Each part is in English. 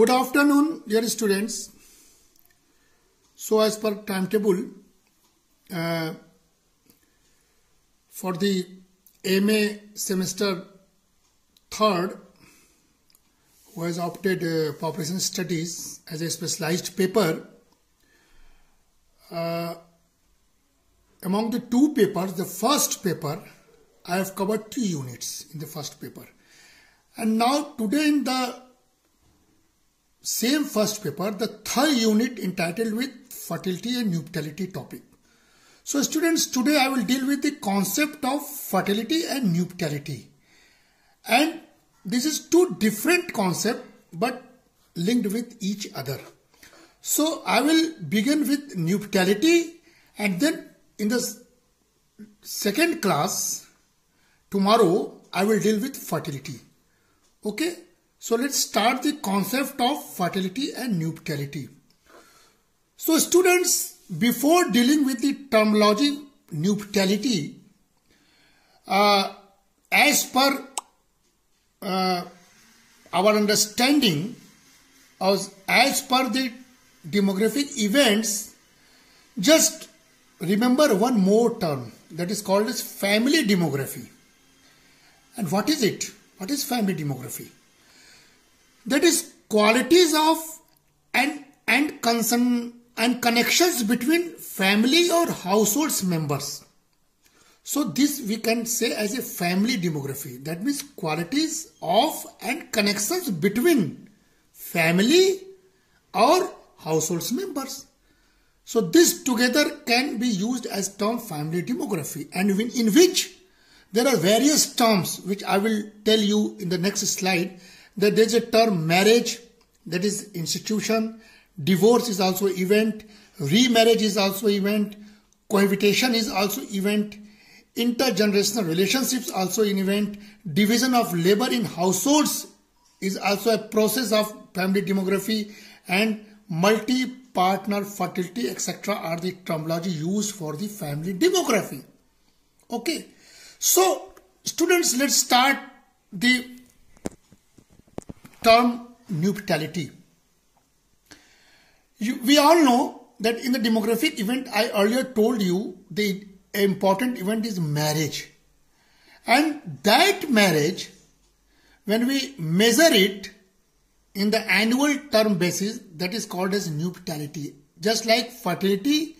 Good afternoon, dear students. So, as per timetable, uh, for the MA semester third, who has opted uh, population studies as a specialized paper, uh, among the two papers, the first paper, I have covered two units in the first paper. And now today in the same first paper, the third unit entitled with fertility and nuptiality topic. So students, today I will deal with the concept of fertility and nuptiality. And this is two different concepts but linked with each other. So I will begin with nuptiality and then in the second class tomorrow I will deal with fertility. Okay. So let's start the concept of fertility and nuptiality. So students, before dealing with the terminology nuptiality, uh, as per uh, our understanding, as, as per the demographic events, just remember one more term that is called as family demography. And what is it? What is family demography? That is qualities of and and concern and connections between family or households members. So this we can say as a family demography. That means qualities of and connections between family or households members. So this together can be used as term family demography and in which there are various terms which I will tell you in the next slide that there is a term marriage that is institution, divorce is also event, remarriage is also event, cohabitation is also event, intergenerational relationships also an event, division of labor in households is also a process of family demography and multi-partner fertility etc. are the terminology used for the family demography. Okay. So students let's start the term nuptiality. You, we all know that in the demographic event I earlier told you the important event is marriage. And that marriage, when we measure it in the annual term basis, that is called as nuptiality. Just like fertility,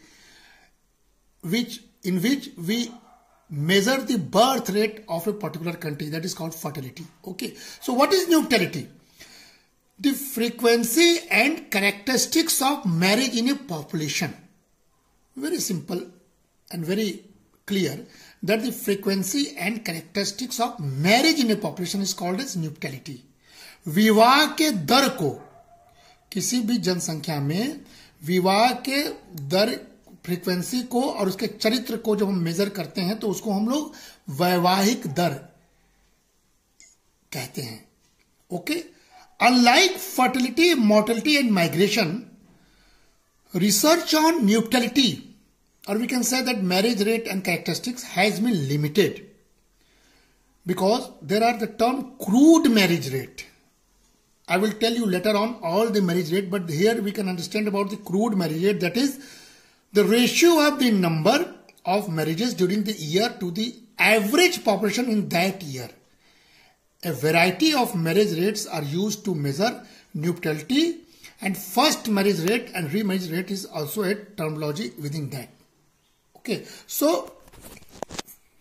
which in which we measure the birth rate of a particular country, that is called fertility. Okay. So what is nuptiality? The frequency and characteristics of marriage in a population. Very simple and very clear that the frequency and characteristics of marriage in a population is called as nuptiality. विवाह के दर को किसी भी जनसंख्या में विवाह के दर frequency को और उसके चरित्र को जब हम मेजर करते हैं तो उसको हम लोग वैवाहिक दर कहते हैं okay Unlike fertility, mortality and migration, research on nuptiality or we can say that marriage rate and characteristics has been limited because there are the term crude marriage rate. I will tell you later on all the marriage rate but here we can understand about the crude marriage rate that is the ratio of the number of marriages during the year to the average population in that year. A variety of marriage rates are used to measure nuptiality and first marriage rate and remarriage rate is also a terminology within that. Okay, so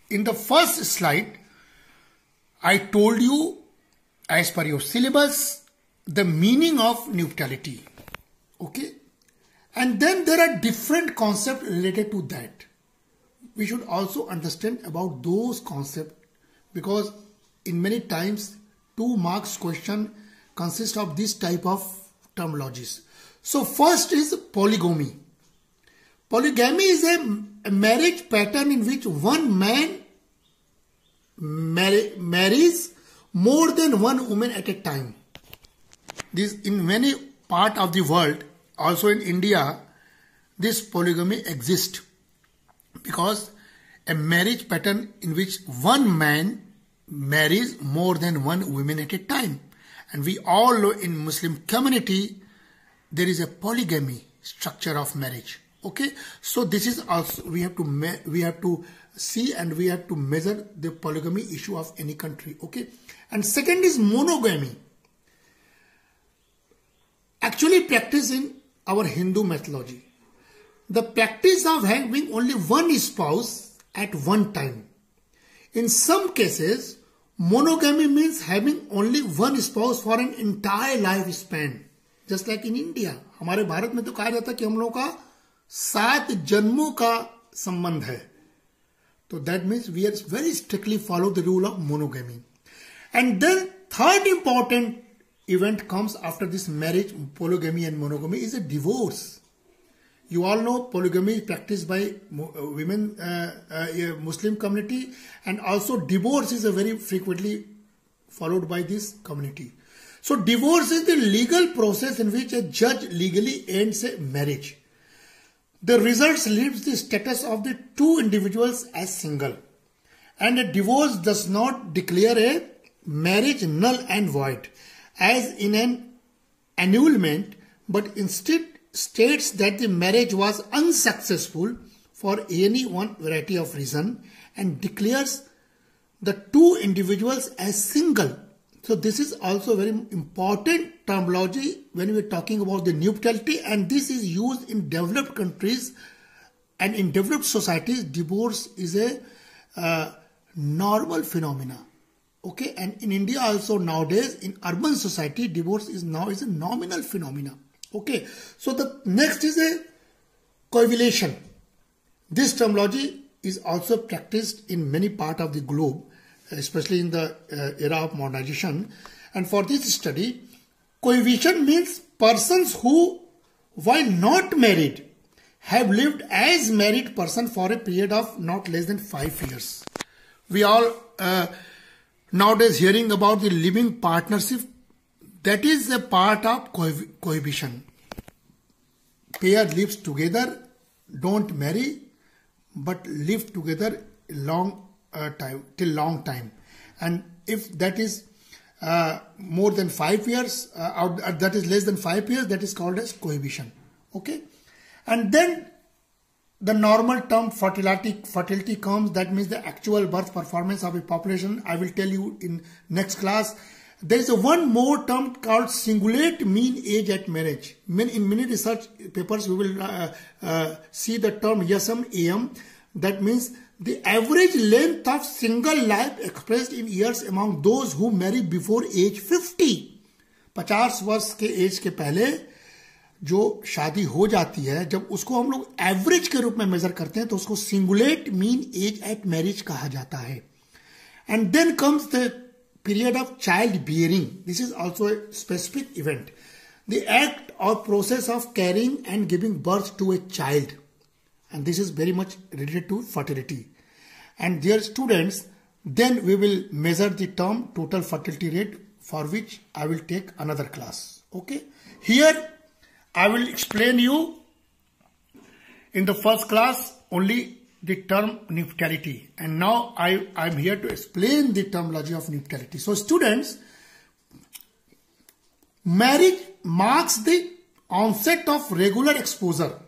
in the first slide, I told you as per your syllabus the meaning of nuptiality. Okay, and then there are different concepts related to that. We should also understand about those concepts because in many times two marks question consist of this type of terminologies. So first is polygamy. Polygamy is a marriage pattern in which one man marry, marries more than one woman at a time. This in many part of the world, also in India, this polygamy exists because a marriage pattern in which one man marries more than one woman at a time And we all know in Muslim community, there is a polygamy structure of marriage. Okay. So this is also, we have to, we have to see and we have to measure the polygamy issue of any country. Okay. And second is monogamy. Actually practiced in our Hindu mythology. The practice of having only one spouse at one time. In some cases, monogamy means having only one spouse for an entire life span. Just like in India. हमारे भारत में तो कहा जाता है कि हम लोगों का सात जन्मों का संबंध है तो that means we are very strictly follow the rule of monogamy and then third important event comes after this marriage, polygamy and monogamy is a divorce. You all know polygamy is practiced by uh, women, uh, uh, Muslim community and also divorce is a very frequently followed by this community. So divorce is the legal process in which a judge legally ends a marriage. The results leaves the status of the two individuals as single. And a divorce does not declare a marriage null and void as in an annulment, but instead states that the marriage was unsuccessful for any one variety of reason and declares the two individuals as single. So this is also very important terminology when we are talking about the nuptiality and this is used in developed countries and in developed societies. Divorce is a uh, normal phenomena okay? And in india also nowadays in urban society divorce is now is a nominal phenomena okay so the next is a cohabitation this terminology is also practiced in many part of the globe especially in the uh, era of modernization. And for this study cohabitation means persons who while not married have lived as married person for a period of not less than 5 years. We all uh, nowadays hearing about the living partnership that is a part of cohabitation pair lives together don't marry but live together long uh, time till long time. And if that is uh, more than five years uh, uh that is less than five years that is called as cohabitation okay? And then the normal term fertility fertility comes. That means the actual birth performance of a population. I will tell you in next class there is a one more term called cingulate mean age at marriage in many research papers we will uh, uh, see the term yasam am that means the average length of single life expressed in years among those who marry before age 50 50 वर्ष के as के पहले जो शादी हो जाती है जब उसको हम लोग एवरेज के रूप में मेजर करते हैं तो उसको singulate mean age at marriage कहा जाता है and then comes the period of childbearing. This is also a specific event. The act or process of carrying and giving birth to a child. And this is very much related to fertility. And dear students, then we will measure the term total fertility rate for which I will take another class. Okay. Here I will explain you in the first class only the term nuptiality and now I I'm here to explain the terminology of nuptiality. So students, marriage marks the onset of regular exposure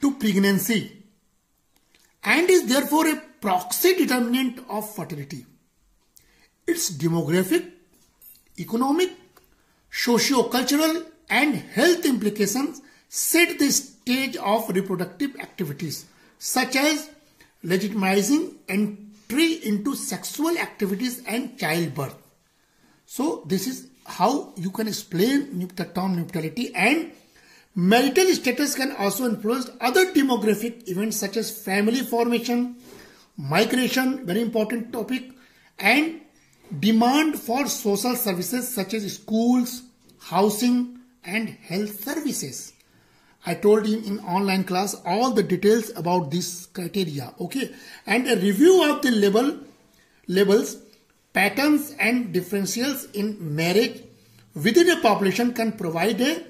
to pregnancy and is therefore a proxy determinant of fertility. Its demographic, economic, socio-cultural and health implications set the stage of reproductive activities such as legitimizing entry into sexual activities and childbirth. So this is how you can explain the term nuptiality and marital status can also influence other demographic events such as family formation, migration, very important topic, and demand for social services such as schools, housing, and health services. I told him in online class all the details about this criteria. Okay. And a review of the level levels, patterns and differentials in marriage within a population can provide a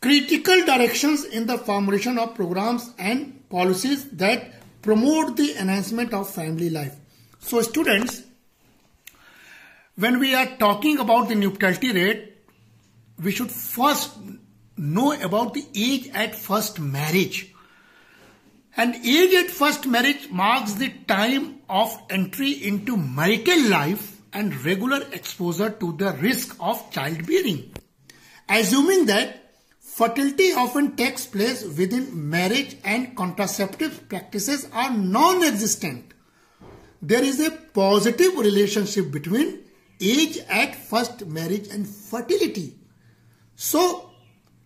critical directions in the formulation of programs and policies that promote the enhancement of family life. So students, when we are talking about the nuptiality rate, we should first know about the age at first marriage. And age at first marriage marks the time of entry into marital life and regular exposure to the risk of childbearing. Assuming that fertility often takes place within marriage and contraceptive practices are non-existent, there is a positive relationship between age at first marriage and fertility. So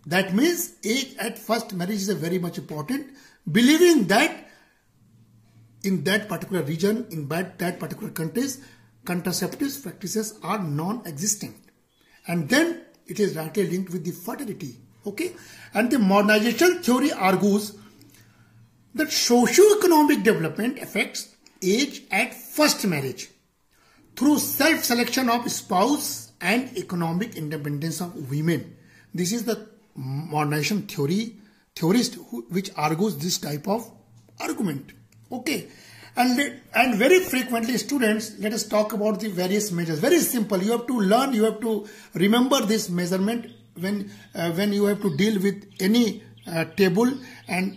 that means age at first marriage is very much important believing that in that particular region, in that, that particular countries, contraceptive practices are non-existent. And then it is directly linked with the fertility. Okay. And the modernization theory argues that socio-economic development affects age at first marriage through self-selection of spouse and economic independence of women. This is the modernization theory theorist who, which argues this type of argument. Okay. And, and very frequently students, let us talk about the various measures. Very simple. You have to learn, you have to remember this measurement when, uh, when you have to deal with any uh, table and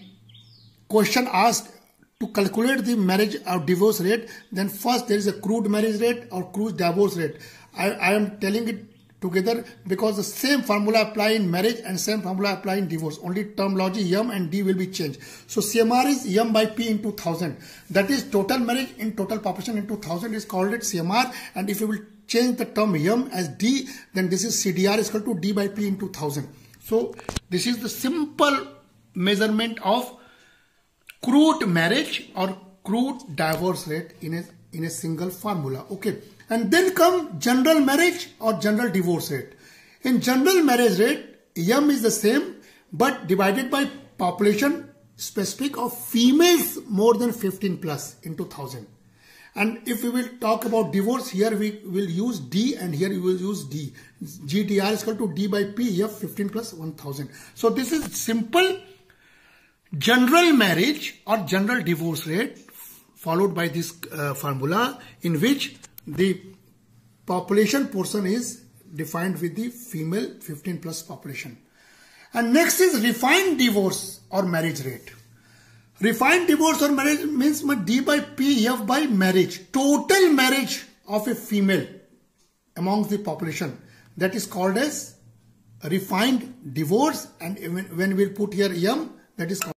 question asked to calculate the marriage or divorce rate, then first there is a crude marriage rate or crude divorce rate. I, I am telling it together because the same formula apply in marriage and same formula apply in divorce. Only terminology M and D will be changed. So CMR is M by P into 1000. That is total marriage in total population into 1000 is called it CMR and if you will change the term M as D then this is CDR is equal to D by P into 1000. So this is the simple measurement of crude marriage or crude divorce rate in a, in a single formula. Okay. And then come general marriage or general divorce rate. In general marriage rate, M is the same but divided by population specific of females more than 15 plus into 1000. And if we will talk about divorce, here we will use D and here we will use D. GDR is equal to D by P P, F 15 plus 1000. So this is simple general marriage or general divorce rate followed by this uh, formula in which the population portion is defined with the female 15 plus population. And next is refined divorce or marriage rate. Refined divorce or marriage means D by P F by marriage. Total marriage of a female amongst the population. That is called as refined divorce and when we put here M that is called